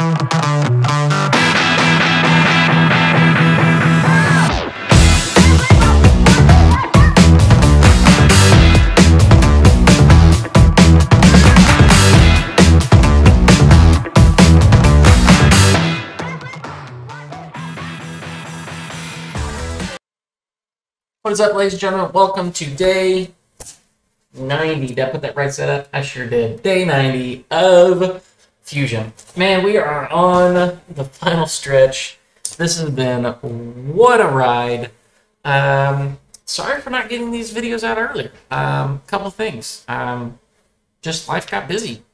What is up, ladies and gentlemen? Welcome to day 90. Did I put that right set up? I sure did. Day 90 of Fusion. Man, we are on the final stretch. This has been what a ride. Um, sorry for not getting these videos out earlier. Um, couple things. Um, just life got busy.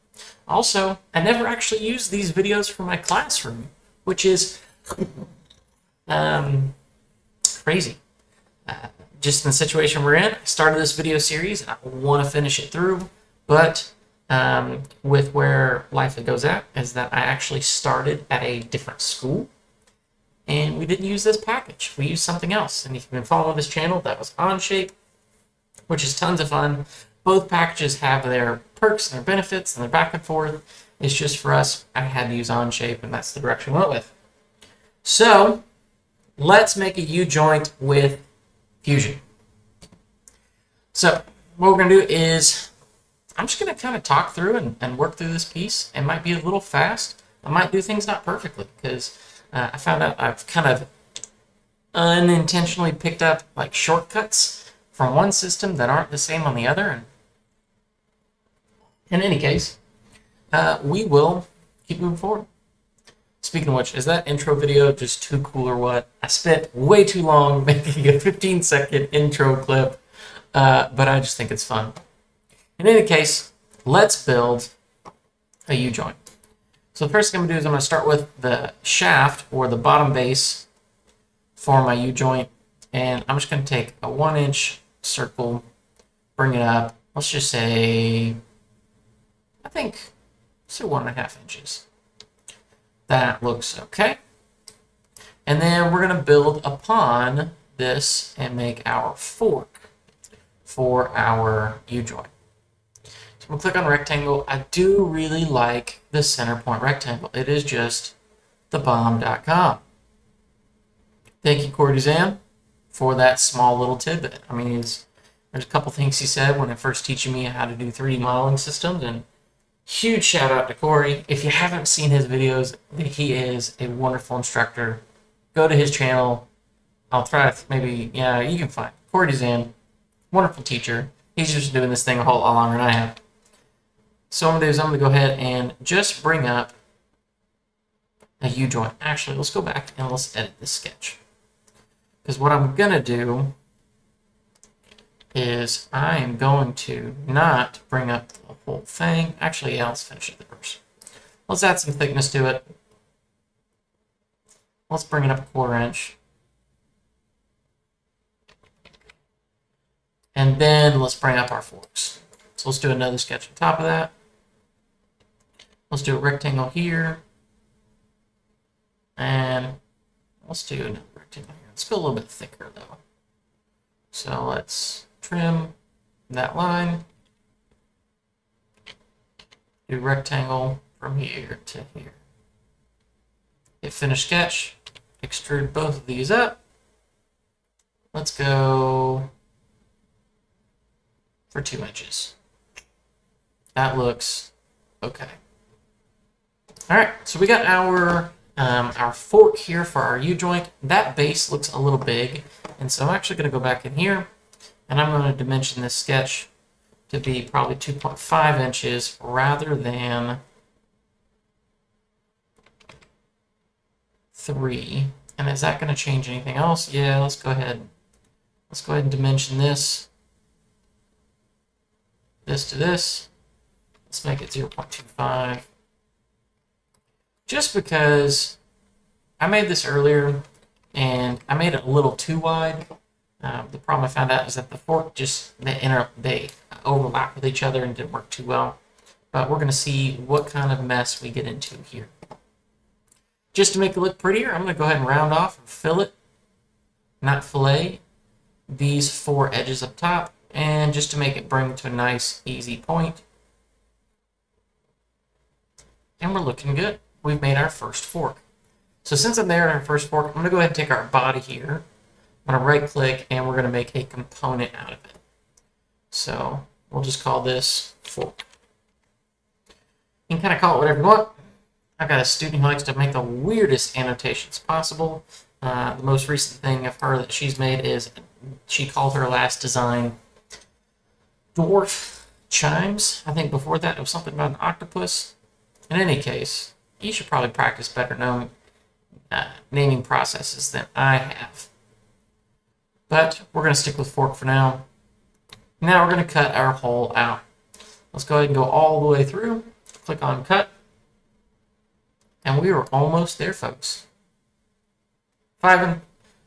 Also, I never actually used these videos for my classroom, which is um, crazy. Uh, just in the situation we're in, I started this video series and I want to finish it through, but um, with where life goes at is that I actually started at a different school and we didn't use this package. We used something else. And if you've been following this channel, that was Onshape, which is tons of fun. Both packages have their perks and their benefits and their back and forth. It's just for us, I had to use Onshape and that's the direction we went with. So let's make a U-joint with Fusion. So what we're going to do is I'm just going to kind of talk through and, and work through this piece. It might be a little fast. I might do things not perfectly because uh, I found out I've kind of unintentionally picked up like shortcuts from one system that aren't the same on the other. And in any case, uh, we will keep moving forward. Speaking of which, is that intro video just too cool or what? I spent way too long making a 15 second intro clip, uh, but I just think it's fun. In any case, let's build a U-joint. So the first thing I'm going to do is I'm going to start with the shaft or the bottom base for my U-joint, and I'm just going to take a one inch circle, bring it up, let's just say, I think, say one and a half inches. That looks okay. And then we're going to build upon this and make our fork for our U-joint. To click on rectangle. I do really like the center point rectangle. It is just thebomb.com. Thank you, Corey Duzan, for that small little tidbit. I mean, there's a couple things he said when I first teaching me how to do 3D modeling systems, and Huge shout out to Corey. If you haven't seen his videos, he is a wonderful instructor. Go to his channel. I'll try to maybe, yeah, you can find Corey Duzan. Wonderful teacher. He's just doing this thing a whole lot longer than I have. So what I'm going to do is I'm going to go ahead and just bring up a U-joint. Actually, let's go back and let's edit this sketch. Because what I'm going to do is I am going to not bring up the whole thing. Actually, yeah, let's finish it first. Let's add some thickness to it. Let's bring it up a quarter inch. And then let's bring up our forks. So let's do another sketch on top of that. Let's do a rectangle here. And let's do another rectangle here. Let's go a little bit thicker though. So let's trim that line. Do rectangle from here to here. Hit finish sketch. Extrude both of these up. Let's go for two inches. That looks okay. All right, so we got our um, our fork here for our U-joint. That base looks a little big, and so I'm actually going to go back in here and I'm going to dimension this sketch to be probably 2.5 inches rather than 3. And is that going to change anything else? Yeah, let's go ahead. Let's go ahead and dimension this. This to this. Let's make it 0.25. Just because I made this earlier and I made it a little too wide um, the problem I found out is that the fork just they inter they overlap with each other and didn't work too well. But we're going to see what kind of mess we get into here. Just to make it look prettier, I'm going to go ahead and round off and fillet, not fillet, these four edges up top. And just to make it bring to a nice, easy point. And we're looking good. we've made our first fork. So since I'm there in our first fork, I'm going to go ahead and take our body here. I'm going to right click and we're going to make a component out of it. So we'll just call this fork. You can kind of call it whatever you want. I've got a student who likes to make the weirdest annotations possible. Uh, the most recent thing of her that she's made is she called her last design dwarf chimes. I think before that it was something about an octopus. In any case, you should probably practice better knowing, uh, naming processes than I have. But we're going to stick with fork for now. Now we're going to cut our hole out. Let's go ahead and go all the way through. Click on cut. And we are almost there, folks. Five,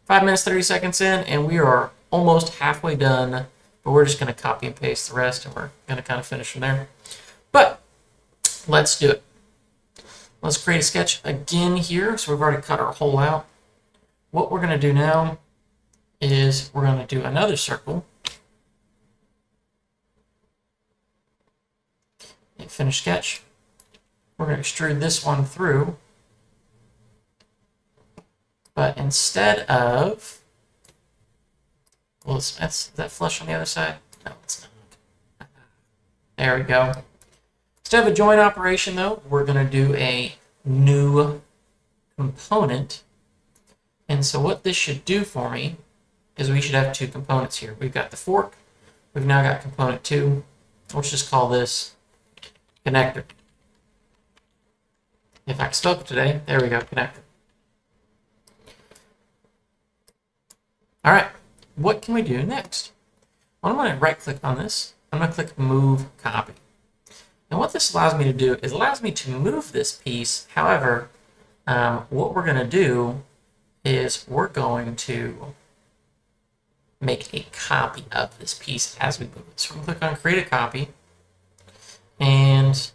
five minutes, 30 seconds in, and we are almost halfway done. But we're just going to copy and paste the rest, and we're going to kind of finish from there. But let's do it. Let's create a sketch again here. So we've already cut our hole out. What we're going to do now is we're going to do another circle. Hit finish sketch. We're going to extrude this one through. But instead of, well, is that flush on the other side? No, it's not. There we go. Instead of a join operation, though, we're going to do a new component. And so what this should do for me is we should have two components here. We've got the fork. We've now got component two. Let's just call this connector. If I can today, there we go, connector. All right, what can we do next? Well, I'm going to right click on this. I'm going to click move copy. And what this allows me to do is allows me to move this piece. However, um, what we're going to do is we're going to make a copy of this piece as we move it. So we're going to click on create a copy and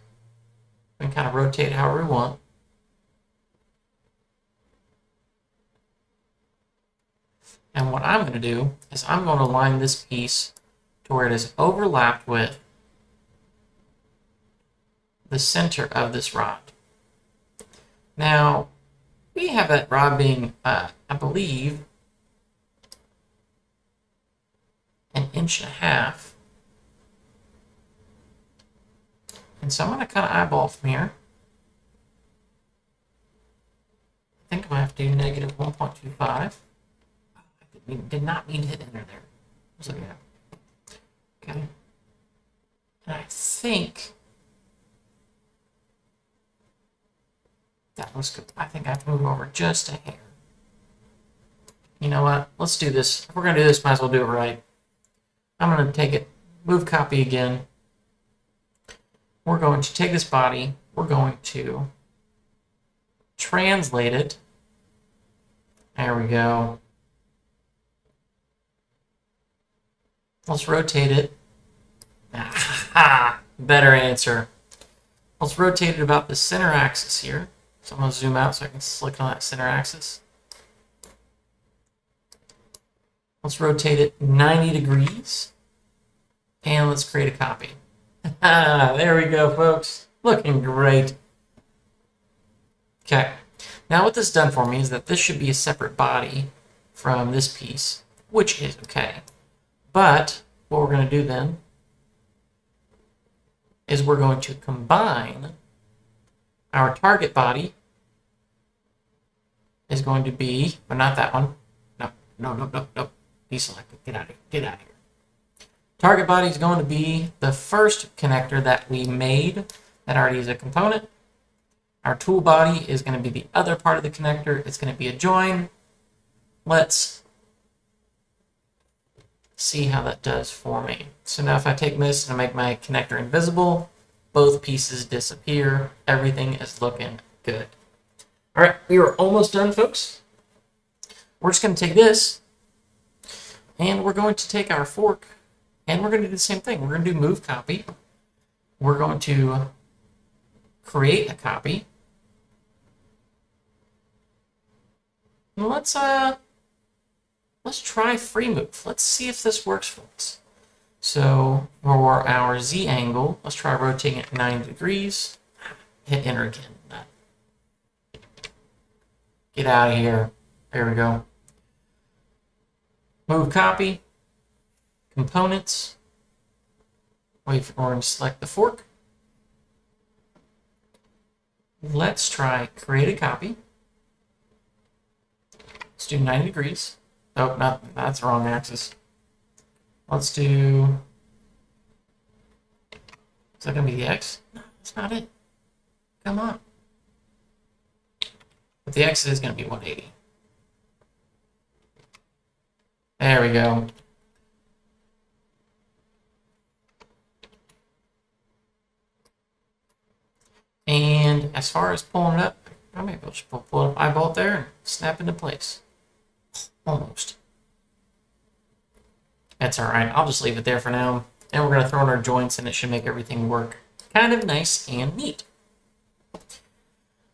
we can kind of rotate however we want. And what I'm going to do is I'm going to line this piece to where it is overlapped with the center of this rod. Now, we have that rod being, uh, I believe, an inch and a half. And so I'm going to kind of eyeball from here. I think I'm going to have to do negative 1.25. I did not mean to hit enter there. So yeah. Okay. And I think That looks good. I think I have to move over just a hair. You know what? Let's do this. If we're going to do this, might as well do it right. I'm going to take it, move copy again. We're going to take this body. We're going to translate it. There we go. Let's rotate it. Ah, better answer. Let's rotate it about the center axis here. So I'm going to zoom out so I can select on that center axis. Let's rotate it 90 degrees. And let's create a copy. there we go, folks. Looking great. Okay. Now what this done for me is that this should be a separate body from this piece, which is okay. But what we're going to do then is we're going to combine our target body is going to be, but not that one. No, no, no, no, no. Deselect it. Get out of here. Get out of here. Target body is going to be the first connector that we made that already is a component. Our tool body is going to be the other part of the connector. It's going to be a join. Let's see how that does for me. So now if I take this and make my connector invisible, both pieces disappear. Everything is looking good. All right, we are almost done, folks. We're just going to take this, and we're going to take our fork, and we're going to do the same thing. We're going to do move copy. We're going to create a copy. And let's uh let's try free move. Let's see if this works for us. So for our Z angle, let's try rotating it 90 degrees. Hit enter again. Get out of here. There we go. Move copy. Components. Wait for Orange to select the fork. Let's try create a copy. Let's do 90 degrees. Oh, not that's the wrong axis. Let's do. Is that gonna be the X? No, that's not it. Come on. The X is gonna be 180. There we go. And as far as pulling it up, I maybe I'll just pull, pull up eyeball there and snap into place. Almost. That's alright. I'll just leave it there for now. And we're going to throw in our joints and it should make everything work kind of nice and neat.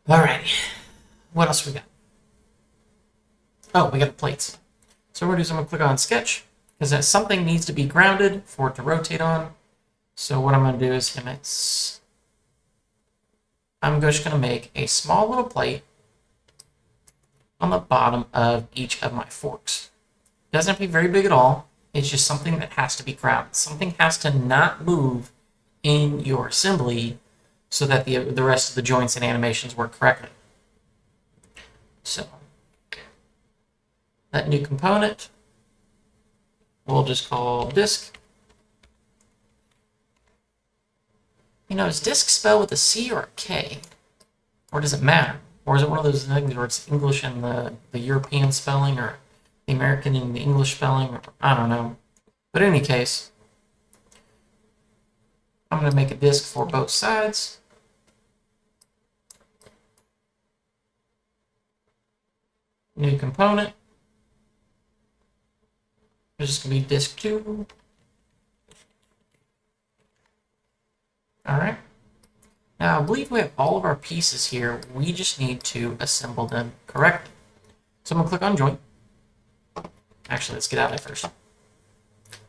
Alrighty. What else we got? Oh, we got the plates. So we're going to do some click on sketch because something needs to be grounded for it to rotate on. So what I'm going to do is I'm just going to make a small little plate on the bottom of each of my forks. It doesn't have to be very big at all. It's just something that has to be grounded. Something has to not move in your assembly so that the, the rest of the joints and animations work correctly. So, that new component we'll just call disk. You know, is disk spelled with a C or a K? Or does it matter? Or is it one of those things where it's English and the, the European spelling or the American and the English spelling? Or, I don't know. But in any case, I'm going to make a disk for both sides. New component. This is going to be disk 2. Alright. Now, I believe we have all of our pieces here. We just need to assemble them correctly. So I'm going to click on Joint. Actually, let's get out of there first.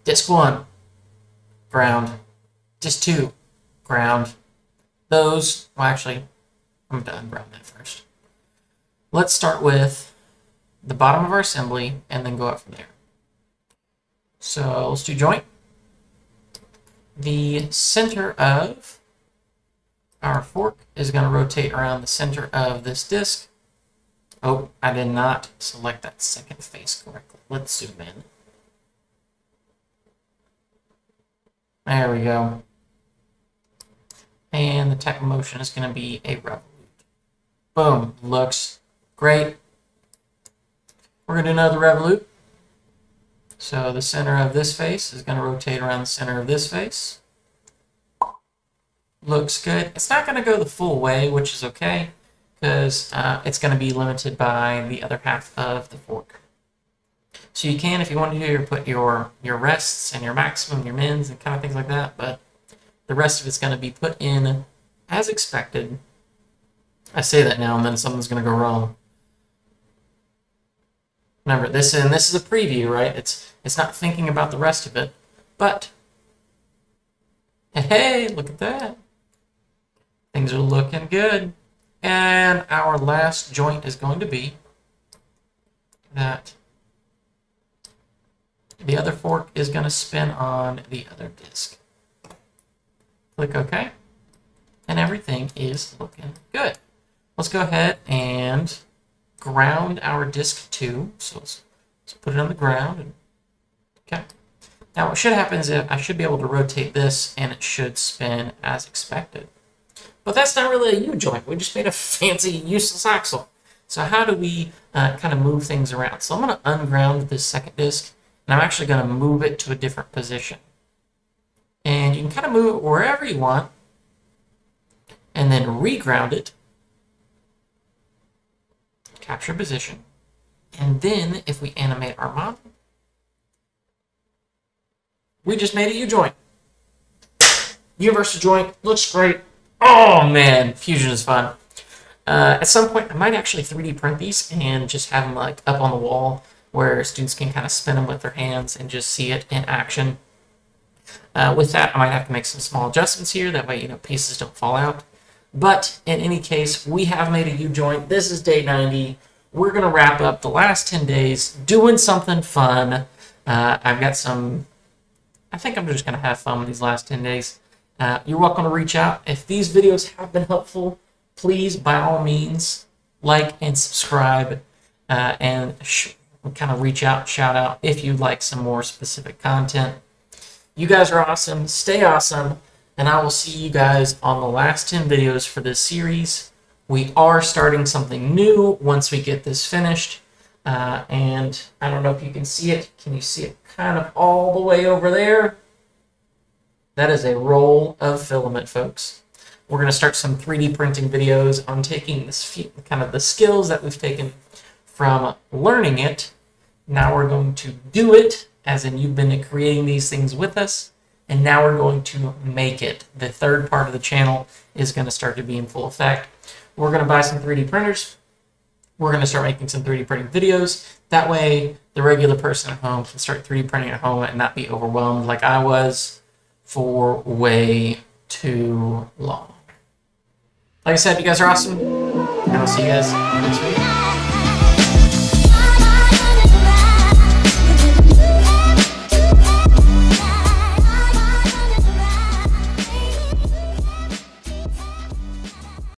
Disk 1, ground. Disk 2, ground. Those, well actually, I'm going to ground that first. Let's start with the bottom of our assembly and then go up from there. So let's do joint. The center of our fork is going to rotate around the center of this disc. Oh, I did not select that second face correctly. Let's zoom in. There we go. And the type of motion is going to be a revolute. Boom. Looks great. We're going to do another revolute. So the center of this face is going to rotate around the center of this face looks good. It's not going to go the full way, which is okay, because uh, it's going to be limited by the other half of the fork. So you can, if you want to, put your, your rests and your maximum, your mins, and kind of things like that, but the rest of it's going to be put in as expected. I say that now, and then something's going to go wrong. Remember, this and this is a preview, right? It's it's not thinking about the rest of it, but hey, look at that. Things are looking good. And our last joint is going to be that the other fork is going to spin on the other disc. Click OK. And everything is looking good. Let's go ahead and ground our disc 2. So let's, let's put it on the ground. And, okay. Now what should happen is I should be able to rotate this and it should spin as expected. But that's not really a U-joint. We just made a fancy useless axle. So how do we uh, kind of move things around? So I'm going to unground this second disc, and I'm actually going to move it to a different position. And you can kind of move it wherever you want, and then reground it, capture position, and then if we animate our model, we just made a U-joint. Universal joint, looks great. Oh man, Fusion is fun. Uh, at some point, I might actually 3D print these and just have them like up on the wall where students can kind of spin them with their hands and just see it in action. Uh, with that, I might have to make some small adjustments here. That way, you know, pieces don't fall out. But in any case, we have made a U-joint. This is day 90. we're going to wrap up the last 10 days doing something fun. Uh, I've got some, I think I'm just going to have fun with these last 10 days. Uh, you're welcome to reach out. If these videos have been helpful, please, by all means, like and subscribe uh, and kind of reach out, shout out if you'd like some more specific content. You guys are awesome. Stay awesome. And I will see you guys on the last 10 videos for this series. We are starting something new once we get this finished. Uh, and I don't know if you can see it. Can you see it kind of all the way over there? That is a roll of filament, folks. We're going to start some 3D printing videos on taking this kind of the skills that we've taken from learning it. Now we're going to do it, as in you've been creating these things with us, and now we're going to make it. The third part of the channel is going to start to be in full effect. We're going to buy some 3D printers. We're going to start making some 3D printing videos. That way, the regular person at home can start 3D printing at home and not be overwhelmed like I was for way too long. Like I said, you guys are awesome, and I'll see you guys next.